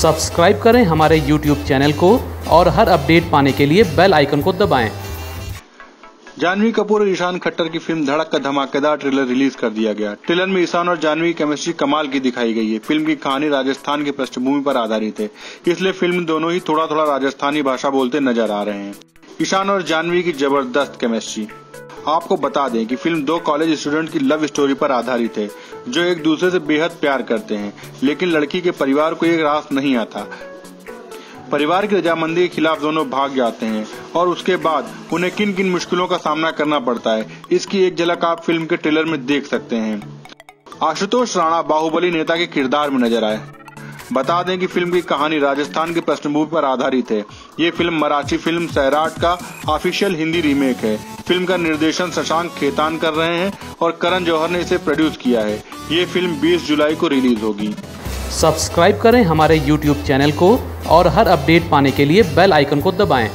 Subscribe करें हमारे YouTube channel को और हर अपडेट पाने के लिए बेल आइकन को दबाएँ। जानवी कपूर और ईशान खट्टर की फ़िल्म धड़क का धमाकेदार ट्रेलर रिलीज़ कर दिया गया। ट्रेलर में ईशान और जानवी केमिस्ट्री कमाल की दिखाई गई है। फ़िल्म की कहानी राजस्थान की पृष्ठभूमि पर आधारित है। इसलिए फ़िल्म दोनों ही थोड़ा थोड़ा राजस्थानी भाषा बोलते नज़र आ रहे हैं। ईशान और जानवी की ज़बरदस्त केमिस्ट्री आपको बता दें कि फ़िल्म दो कॉलेज स्टूडेंट की लव स्टोरी पर आधारित है, जो एक दूसरे से बेहद प्यार करते हैं, लेकिन लड़की के परिवार को एक रास नहीं आता। परिवार की रजामंदी के खिलाफ दोनों भाग जाते हैं, और उसके बाद उन्हें किन किन मुश्किलों का सामना करना पड़ता है, इसकी एक झलक आप फ़िल्म के ट्रेलर में देख सकते हैं। आशुतोष राणा, बाहुबली नेता के किरदार में नज़र आए। बता दें कि फ़िल्म की कहानी राजस्थान की पृष्ठभूमि पर आधारित है। ये फ़िल्म मराठी फ़िल्म सैराट का ऑफिशियल हिंदी रीमेक है। फ़िल्म का निर्देशन शशांक खेतान कर रहे हैं और करण जौहर ने इसे प्रोड्यूस किया है। ये फ़िल्म 20 जुलाई को रिलीज़ होगी। सब्सक्राइब करें हमारे यूट्यूब चैनल को और हर अपडेट पाने के लिए बेल आइकन को दबाएँ।